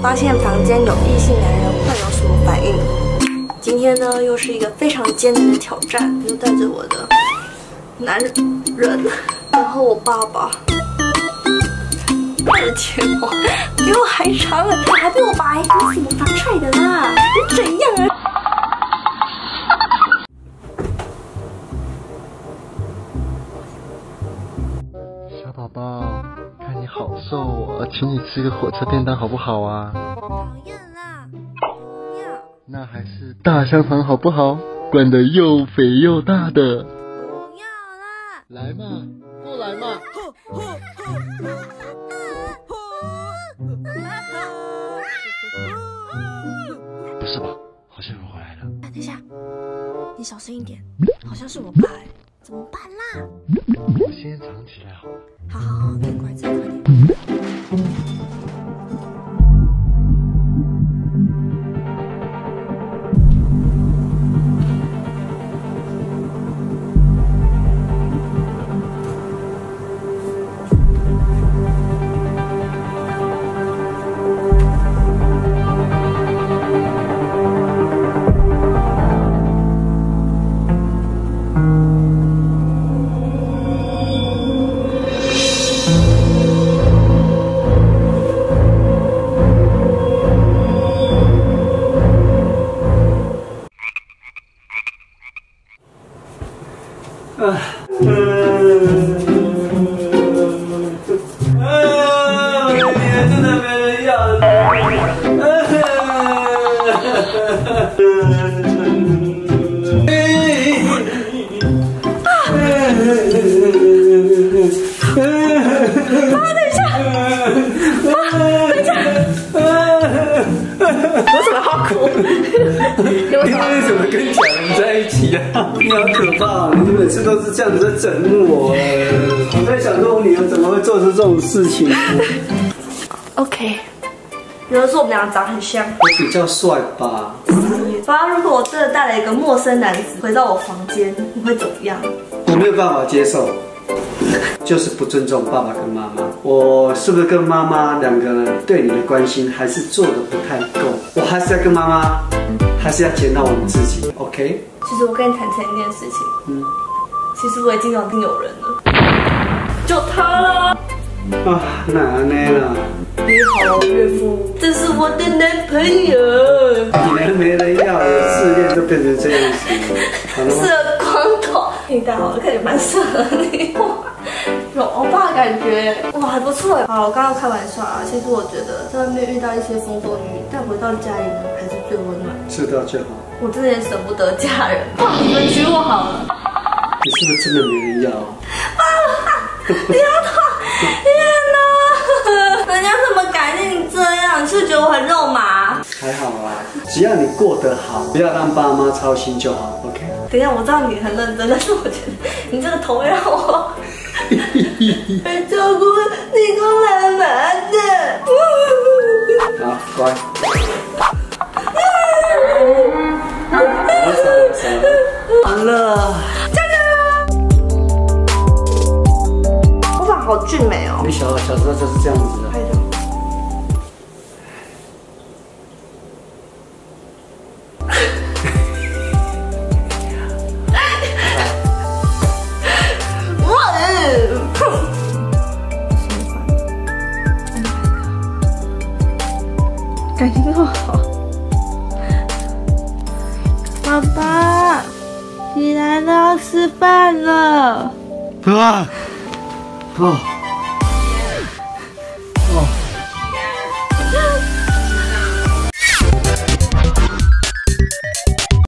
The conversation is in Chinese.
发现房间有异性男人会有什么反应？今天呢，又是一个非常艰难的挑战，又带着我的男人，然后我爸爸，我的睫毛比我还长，还比我白，你怎么发出来的啦？你怎样啊？小宝宝，好瘦哦，请你吃个火车便当好不好啊？讨厌啦，不要，那还是大香肠好不好？灌的又肥又大的，不要啦。来嘛，过来嘛。不是吧？好像有人回来了。等一下，你小声一点，好像是我爸哎，怎么办啦？我先藏起来好了。好好好，赶快点，快点。你真的没人要。为什么要哭？你为什么跟假人在一起啊？你好可怕！你每次都是这样子在整我哎！我在想说，我女儿怎么会做出这种事情？OK，有人说我们俩长很像。我比较帅吧？爸，如果我真的带了一个陌生男子回到我房间，你会怎么样？我没有办法接受，就是不尊重爸爸跟妈妈。我是不是跟妈妈两个人对你的关心还是做的不太够？我还是要跟妈妈，还是要检讨我们自己，OK？其实我跟你坦诚一件事情，嗯，其实我已经有另有人了，就他了。啊，哪呢了？你好，岳父，这是我的男朋友，你们没人要，失恋就变成这样子了，好了吗？是光头，你戴好了，看起来蛮适合你。有欧巴的感觉，哇，还不错哎。好，我刚刚开玩笑啊，其实我觉得在外面遇到一些风风雨雨，但回到家里呢，还是最温暖。知道就好。我真的也舍不得嫁人，哇，你们娶我好了。你是不是真的没人要？不要痛！天哪！人家怎么改成你这样？你是不是觉得我很肉麻？还好啦，只要你过得好，不要让爸妈操心就好，OK？等一下，我知道你很认真，但是我觉得你这个头会让我很照顾你跟妈妈的。好，乖。完了，加油。头发好俊美哦。你小小时候就是这样子的。感情这么好，爸爸，起来了，要吃饭了。爸，爸。